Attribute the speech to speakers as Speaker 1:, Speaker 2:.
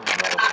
Speaker 1: Metal